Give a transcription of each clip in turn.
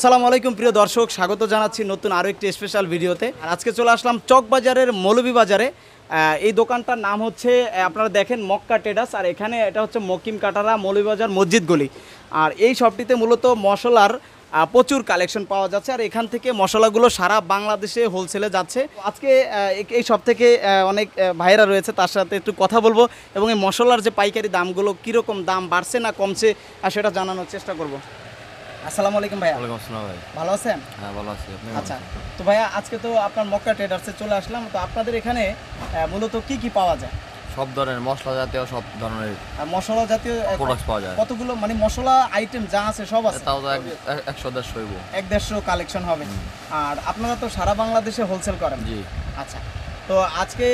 আসসালামু আলাইকুম, প্রিয় দর্শক। স্বাগত জানাচ্ছি নতুন আরও একটি স্পেশাল ভিডিওতে আর আজকে চলে আসলাম চকবাজারের মৌলভীবাজারে। বাজারে এই দোকানটার নাম হচ্ছে আপনারা দেখেন মক্কা টেডাস আর এখানে এটা হচ্ছে মকিম কাটারা মৌলভীবাজার মসজিদ গলি। আর এই শপটিতে মূলত মশলার প্রচুর কালেকশন পাওয়া যাচ্ছে, আর এখান থেকে মশলাগুলো সারা বাংলাদেশে হোলসেলে যাচ্ছে। আজকে এই- সব থেকে অনেক ভাইরা রয়েছে, তার সাথে একটু কথা বলব। এবং এই মশলার যে পাইকারি দামগুলো কীরকম দাম বাড়ছে না কমছে সেটা জানানোর চেষ্টা করব। আসসালামু আলাইকুম ভাইয়া। ওয়ালাইকুম আসসালাম ভাই। ভালো আছেন? হ্যাঁ ভালো আছি। আপনি আচ্ছা তো ভাইয়া আজকে তো আপনার মক্কা ট্রেডার্সে চলে আসলাম। তো আপনাদের এখানে মূলত কি কি পাওয়া যায়? সব ধরনের মশলা জাতীয় সব ধরনের মশলা জাতীয় আহ, প্রোডাক্টস পাওয়া যায়। কতগুলো মানে মশলা আইটেম যা আছে সব আছে? তাও এক- এক- একশো দেড়শো হইব। এক দেড়শো কালেকশন হবে। আর আপনারা তো সারা বাংলাদেশে হোলসেল করেন। জি। আচ্ছা তো আজকে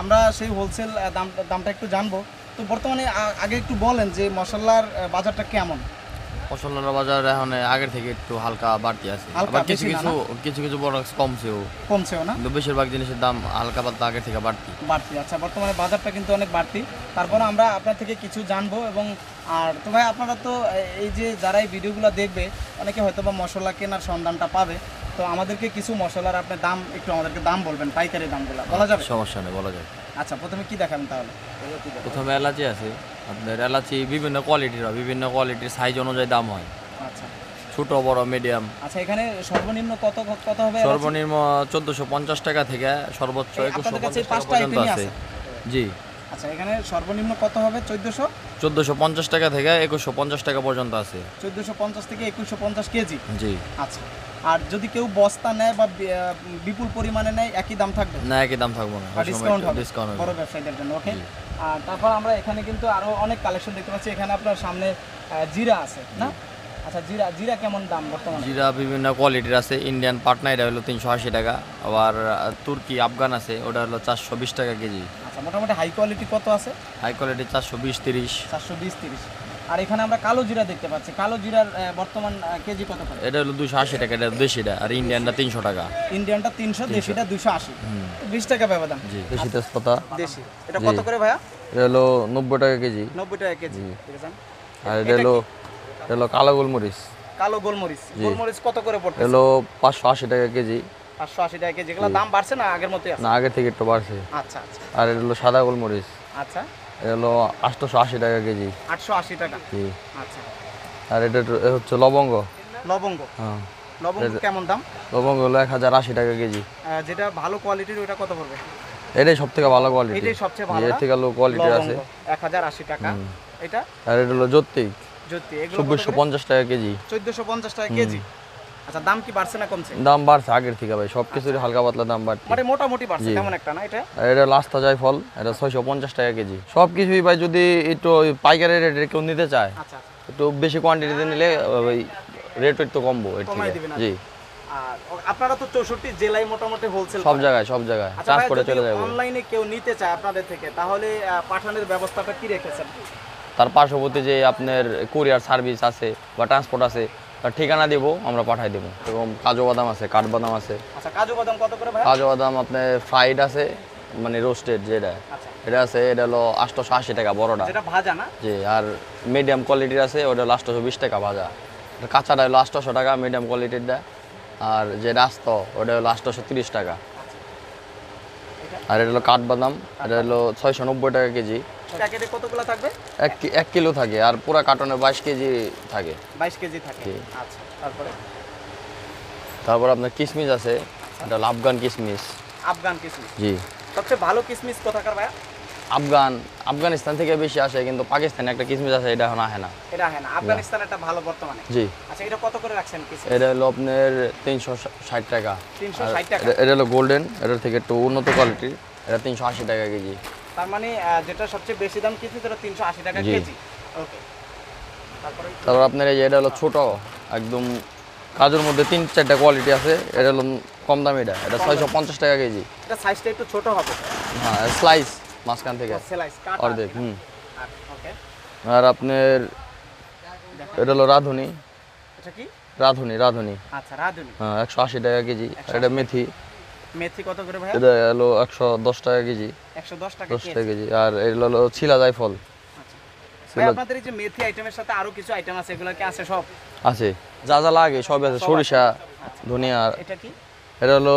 আমরা সেই হোলসেল দাম দামটা একটু জানব। তো বর্তমানে আগে একটু বলেন যে মশলার বাজারটা কেমন? মশলার বাজার এখন আগের থেকে একটু হালকা বাড়তি আছে। আবার কিছু কিছু কিছু কিছু প্রোডাক্টস কমছেও। কমছেও না? কিন্তু বেশিরভাগ জিনিসের দাম হালকা পাতলা আগের থেকে বাড়তি। বাড়তি আচ্ছা বর্তমানে বাজারটা কিন্তু অনেক বাড়তি। তারপরে আমরা আপনার থেকে কিছু জানব এবং আর তো ভাই আপনারা তো এই যে যারা এই ভিডিওগুলো দেখবে অনেকে হয়তো বা মশলা কেনার সন্ধানটা পাবে। তো আমাদেরকে কিছু মশলার আপনার দাম একটু আমাদেরকে দাম বলবেন পাইকারি দামগুলো বলা যাবে? সমস্যা নেই বলা যায় আচ্ছা প্রথমে কি দেখাবেন তাহলে? প্রথমে এলাচি আছে। আপনার এলাচি বিভিন্ন কোয়ালিটির হয় বিভিন্ন কোয়ালিটির সাইজ অনুযায়ী দাম হয়। আচ্ছা। ছোট বড় মিডিয়াম আচ্ছা এখানে সর্বনিম্ন কত কত হবে সর্বনিম্ন চোদ্দোশো পঞ্চাশ টাকা থেকে সর্বোচ্চ এই একুশশো আপনাদের কাছে পঞ্চাশ টাকা পাঁচটা পর্যন্ত আছে? জি। আচ্ছা এখানে সর্বনিম্ন কত হবে? চোদ্দোশো? চোদ্দোশো পঞ্চাশ টাকা থেকে একুশশো পঞ্চাশ টাকা পর্যন্ত আছে। চোদ্দোশো পঞ্চাশ থেকে একুশশো পঞ্চাশ কেজি? জি। আচ্ছা। আর যদি কেউ বস্তা নেয় বা বিপুল পরিমাণে নেয় একই দাম থাকবে? না একই দাম থাকবে না। ডিসকাউন্ট হবে। ডিসকাউন্ট বড় ব্যবসায়ীদের জন্য ওকে আর তারপর আমরা এখানে কিন্তু আরও অনেক কালেকশন দেখতে পাচ্ছি। এখানে আপনার সামনে জিরা আছে না? আচ্ছা জিরা জিরা কেমন দাম বর্তমানে? জিরা বিভিন্ন কোয়ালিটির আছে। ইন্ডিয়ান পাটনা এটা হলো তিনশো আশি টাকা। আবার তুর্কি আফগান আছে। ওটা হলো চারশো বিশ টাকা কেজি। আচ্ছা মোটামুটি হাই কোয়ালিটি কত আছে? হাই কোয়ালিটি চারশো বিশ তিরিশ। চারশো বিশ তিরিশ। আর এখানে আমরা কালো জিরা দেখতে পাচ্ছি। কালো জিরার বর্তমান কেজি কত করে? এটা হলো দুশো আশি টাকা এটা দেশিটা। আর ইন্ডিয়ানটা তিনশো টাকা। ইন্ডিয়ানটা তিনশো দেশিটা দুশো আশি। বিশ টাকা ব্যবধান। জি দেশি তেজপাতা। দেশি। এটা কত করে ভাইয়া? এটা হলো নব্বই টাকা কেজি। নব্বই টাকা কেজি। আর এটা হলো এটা হলো কালো গোলমরিচ। কালো গোলমরিচ। গোলমরিচ কত করে পড়ছে হলো পাঁচশো আশি টাকা কেজি। পাঁচশো আশি টাকা কেজি এগুলো দাম বাড়ছে না আগের মতোই আছে? না আগের থেকে একটু বাড়ছে। আচ্ছা আচ্ছা। আর এটা হলো সাদা গোলমরিচ। আচ্ছা। এটা হলো আটশোশো আশি টাকা কেজি। আটশো আশি টাকা? জি। আচ্ছা। আর এটা হচ্ছে লবঙ্গ। লবঙ্গ? হ্যাঁ। লবঙ্গ কেমন দাম? লবঙ্গ হলো এক হাজার আশি টাকা কেজি। যেটা ভালো কোয়ালিটির ওটা কত পড়বে? এটাই সব থেকে ভালো কোয়ালিটি এটাই সবচেয়ে ভালো এর থেকে লো কোয়ালিটি আছে। লবঙ্গ এক হাজার আশি টাকা। এটা? আর এটা হলো জ্যোতিক জ্যোতি এগুলো চব্বিশশো পঞ্চাশ টাকা কেজি। চোদ্দশো পঞ্চাশ টাকা কেজি। আচ্ছা দাম কি বাড়ছে না কমছে? দাম বাড়ছে আগের থেকে ভাই সব কিছুরই হালকা পাতলা দাম বাড়ছে। মানে মোটামুটি বাড়ছে তেমন একটা না এটা? এটা লাস্টা যায় ফল এটা ছয়শো পঞ্চাশ টাকা কেজি। সব কিছুই ভাই যদি একটু পাইকারি রেটে কেউ নিতে চায় আচ্ছা একটু বেশি কোয়ান্টিটিতে নিলে ওই রেট একটু কমবো এর থেকে। জি। আর আপনারা তো চৌষট্টি জেলায় মোটামুটি হোলসেল সব জায়গায় সব জায়গায়। আচ্ছা করে চলে যাবে। অনলাইনে কেউ নিতে চায় আপনাদের থেকে তাহলে পাঠানোর ব্যবস্থাটা কি রেখেছেন? তার পার্শ্ববর্তী যে আপনার কুরিয়ার সার্ভিস আছে বা ট্রান্সপোর্ট আছে তার ঠিকানা দিব আমরা পাঠাই দেবো। এবং কাজু বাদাম আছে কাঠবাদাম আছে। আচ্ছা কাজু বাদাম কত করে ভাই? কাজু বাদাম আপনার ফ্রাইড আছে মানে রোস্টেড যেটা। আচ্ছা। এটা আছে এটা হলো আটশোশো আশি টাকা বড়টা। যেটা ভাজা না? জি আর মিডিয়াম কোয়ালিটির আছে ওটা হলো আটশোশো বিশ টাকা ভাজা। কাঁচাটা হলো আটশোশো টাকা মিডিয়াম কোয়ালিটিরটা আর যে রাস্ত ওটা হলো আটশোশো তিরিশ টাকা। আর এটা হলো কাঠবাদাম এটা হলো ছয়শো নব্বই টাকা কেজি। প্যাকেটে কতগুলো থাকবে? এক কি- এক কিলো থাকে আর পুরা কার্টনে বাইশ কেজি থাকে। বাইশ কেজি থাকে। আচ্ছা তারপরে? তারপর আপনার কিশমিশ আছে এটা আফগান কিশমিশ আফগান কিশমিশ জি। সবচেয়ে ভালো কিশমিশ কোথাকার ভাইয়া? আফগান আফগানিস্তান থেকে বেশি আসে কিন্তু পাকিস্তানে একটা কিশমিশ আছে এটা এখন আসে না। এটা হ্যাঁ না। আফগানিস্তান একটা ভালো বর্তমানে। জি। আচ্ছা এটা কত করে রাখছেন এটা হলো আপনার তিনশো ষাট টাকা। তিনশো আর ষাট টাকা এটা- হলো গোল্ডেন এটার থেকে একটু উন্নত কোয়ালিটির এটা তিনশো আশি টাকা কেজি। তার মানে যেটা সবচেয়ে বেশি দাম কিশমিশ এটা তিনশো আশি টাকা কেজি। ওকে তারপর আপনার এই এটা হলো ছোট একদম কাজুর মধ্যে তিন চারটা কোয়ালিটি আছে এটা হলো কম দামি এটা এটা ছয়শো পঞ্চাশ টাকা কেজি। এটা সাইজটা একটু ছোট হবে। হ্যাঁ স্লাইস মাঝখান থেকে। সেলাইস কাট অর্ধেক হুম। ওকে আর আপনার এটা হলো রাঁধুনি। রাঁধুনি রাঁধুনি। আচ্ছা রাধুনি। হ্যাঁ একশো আশি টাকা কেজি। এটা মেথি। মেথি কত করে ভাইয়া? এটা হলো একশো দশ টাকা কেজি। একশো দশ টাকা কেজি। আর এটা হলো ছিলা যায় ফল আচ্ছা। ভাই আপনাদের এই যে মেথি আইটেমের সাথে আরও কিছু আইটেম আছে এগুলো কি আছে সব? আছে। যা যা লাগে সব আছে। সরিষা ধনিয়া। এটা কি? এটা হলো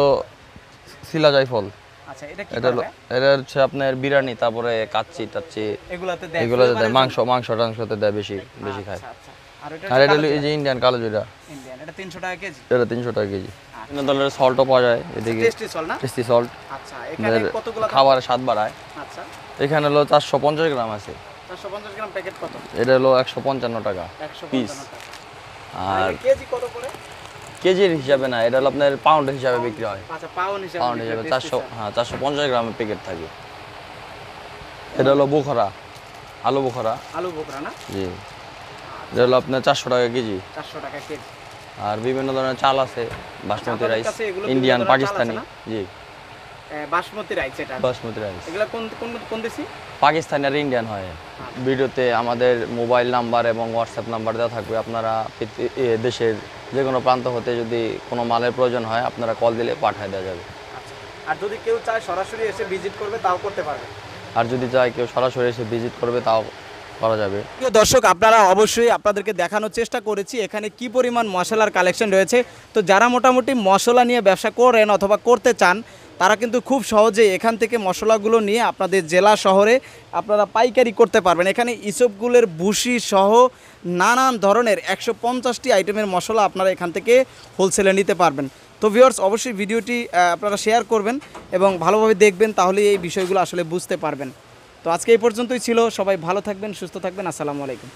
শিলা জায়ফল। আচ্ছা এটা কি এটা এটা হচ্ছে আপনার বিরিয়ানি তারপরে কাচ্চি টাচ্চি। এগুলাতে দেয় এগুলোতে দেয়। মাংস মাংস টাংসতে দেয় বেশি বেশি খায়। আচ্ছা, আচ্ছা। আর এটা এই যে ইন্ডিয়ান কালো জিরা। ইন্ডিয়ান এটা 300 টাকা কেজি? এটা তিনশো টাকা কেজি। বিভিন্ন ধরনের সল্টও পাওয়া যায় এদিকে। টেস্টি সল্ট আচ্ছা খাবারের স্বাদ বাড়ায়। আচ্ছা। এখানে হলো চারশো পঞ্চাশ গ্রাম আছে। গ্রাম প্যাকেট কত? এটা হলো একশো পঞ্চান্ন টাকা 155 Piece। টাকা। আর আর কেজি কত করে? কেজির হিসাবে না এটা হলো আপনার পাউন্ড হিসাবে বিক্রি হয়। আচ্ছা পাউন্ড হিসাবে বিক্রি হিসাবে চারশো হ্যাঁ চারশো পঞ্চাশ গ্রামের প্যাকেট থাকে। এটা হলো বুখরা আলু বুখরা। আলু বোকরা না? জি। এটা হলো আপনার চারশো টাকা কেজি। 400 টাকা কেজি। আর বিভিন্ন ধরনের চাল আছে বাসমতি রাইস ইন্ডিয়ান পাকিস্তানি। জি। বাসমতি রাইস এটা? বাসমতি রাইস এগুলা কোন কোন কোন দেশি? পাকিস্তানি আর ইন্ডিয়ান হয়। ভিডিওতে আমাদের মোবাইল নাম্বার এবং হোয়াটসঅ্যাপ নাম্বার দেওয়া থাকবে। আপনারা দেশের যে কোনো প্রান্ত হতে যদি কোনো মালের প্রয়োজন হয় আপনারা কল দিলে পাঠিয়ে দেওয়া যাবে। আচ্ছা। আর যদি কেউ চায় সরাসরি এসে ভিজিট করবে তাও করতে পারবে? আর যদি চায় কেউ সরাসরি এসে ভিজিট করবে তাও করা যাবে। প্রিয় দর্শক, আপনারা অবশ্যই আপনাদেরকে দেখানোর চেষ্টা করেছি, এখানে কি পরিমাণ মশলার কালেকশন রয়েছে। তো যারা মোটামুটি মশলা নিয়ে ব্যবসা করেন অথবা করতে চান, তারা কিন্তু খুব সহজে এখান থেকে মশলাগুলো নিয়ে আপনাদের জেলা শহরে আপনারা পাইকারি করতে পারবেন। এখানে ইসবগুলের ভুসি সহ নানান ধরনের একশো পঞ্চাশটি আইটেমের মশলা আপনারা এখান থেকে হোলসেলে নিতে পারবেন। তো ভিউয়ার্স অবশ্যই ভিডিওটি আপনারা শেয়ার করবেন এবং ভালোভাবে দেখবেন তাহলে এই বিষয়গুলো আসলে বুঝতে পারবেন। তো আজকে এই পর্যন্তই ছিল। সবাই ভালো থাকবেন সুস্থ থাকবেন। আসসালামু আলাইকুম।